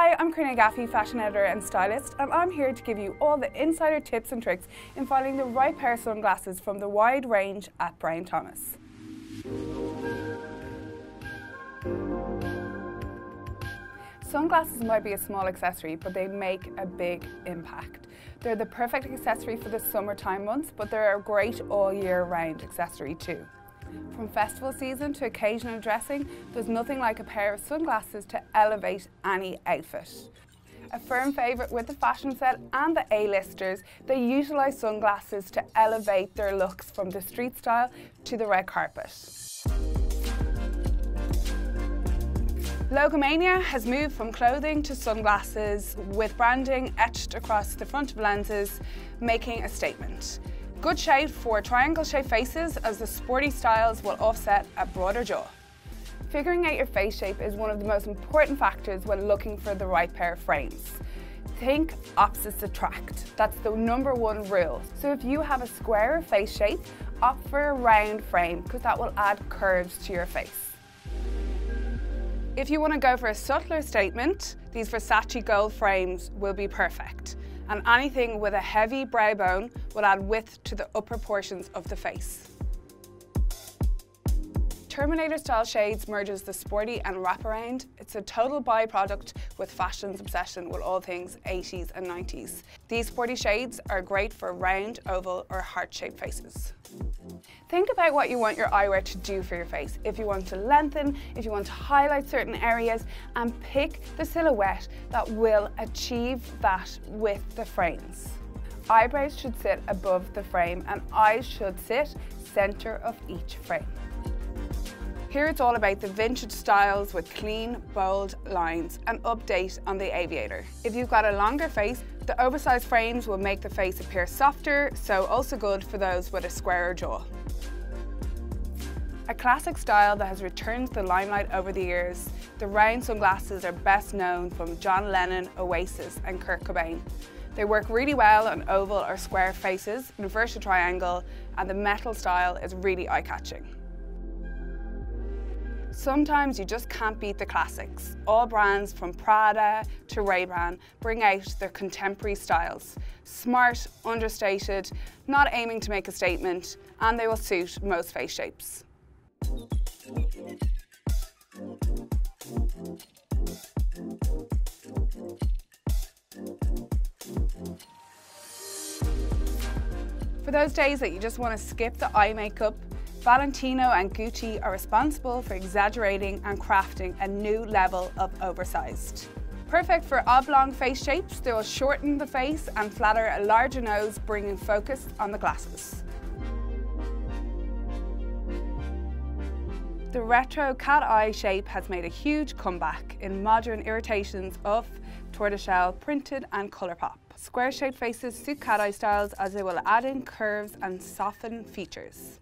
Hi, I'm Corina Gaffey, fashion editor and stylist, and I'm here to give you all the insider tips and tricks in finding the right pair of sunglasses from the wide range at Brown Thomas. Sunglasses might be a small accessory, but they make a big impact. They're the perfect accessory for the summertime months, but they're a great all year round accessory too. From festival season to occasional dressing, there's nothing like a pair of sunglasses to elevate any outfit. A firm favourite with the fashion set and the A-listers, they utilise sunglasses to elevate their looks from the street style to the red carpet. Logomania has moved from clothing to sunglasses with branding etched across the front of lenses, making a statement. Good shade for triangle shaped faces as the sporty styles will offset a broader jaw. Figuring out your face shape is one of the most important factors when looking for the right pair of frames. Think opposites attract. That's the number one rule. So if you have a square face shape, opt for a round frame because that will add curves to your face. If you want to go for a subtler statement, these Versace gold frames will be perfect and anything with a heavy brow bone will add width to the upper portions of the face. Terminator style shades merges the sporty and wraparound. It's a total byproduct with fashion's obsession with all things 80s and 90s. These sporty shades are great for round, oval or heart-shaped faces. Think about what you want your eyewear to do for your face. If you want to lengthen, if you want to highlight certain areas, and pick the silhouette that will achieve that with the frames. Eyebrows should sit above the frame and eyes should sit center of each frame. Here it's all about the vintage styles with clean, bold lines, an update on the Aviator. If you've got a longer face, the oversized frames will make the face appear softer, so also good for those with a squarer jaw. A classic style that has returned to the limelight over the years, the round sunglasses are best known from John Lennon, Oasis and Kurt Cobain. They work really well on oval or square faces, inverse a triangle, and the metal style is really eye-catching. Sometimes you just can't beat the classics. All brands from Prada to Ray-Ban bring out their contemporary styles. Smart, understated, not aiming to make a statement, and they will suit most face shapes. For those days that you just want to skip the eye makeup, Valentino and Gucci are responsible for exaggerating and crafting a new level of oversized. Perfect for oblong face shapes, they will shorten the face and flatter a larger nose, bringing focus on the glasses. The retro cat eye shape has made a huge comeback in modern irritations of tortoiseshell, printed and colour pop. Square shaped faces suit cat eye styles as they will add in curves and soften features.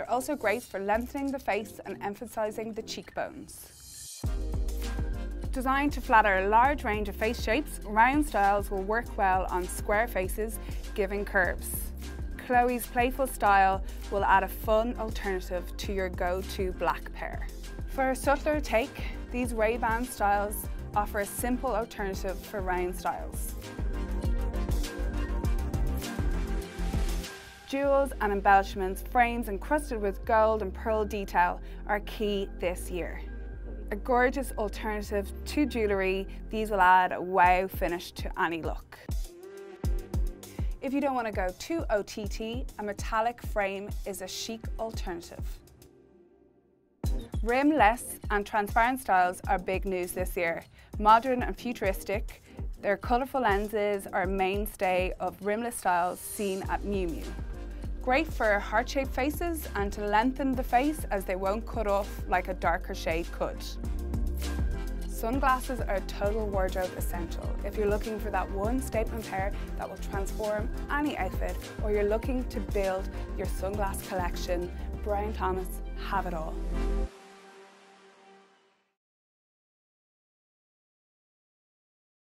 They're also great for lengthening the face and emphasising the cheekbones. Designed to flatter a large range of face shapes, round styles will work well on square faces, giving curves. Chloe's playful style will add a fun alternative to your go-to black pair. For a subtler take, these Ray-Ban styles offer a simple alternative for round styles. Jewels and embellishments, frames encrusted with gold and pearl detail are key this year. A gorgeous alternative to jewellery, these will add a wow finish to any look. If you don't want to go too OTT, a metallic frame is a chic alternative. Rimless and transparent styles are big news this year. Modern and futuristic, their colourful lenses are a mainstay of rimless styles seen at Miu Miu. Great for heart-shaped faces and to lengthen the face as they won't cut off like a darker shade could. Sunglasses are a total wardrobe essential. If you're looking for that one statement pair that will transform any outfit or you're looking to build your sunglass collection, Brown Thomas have it all.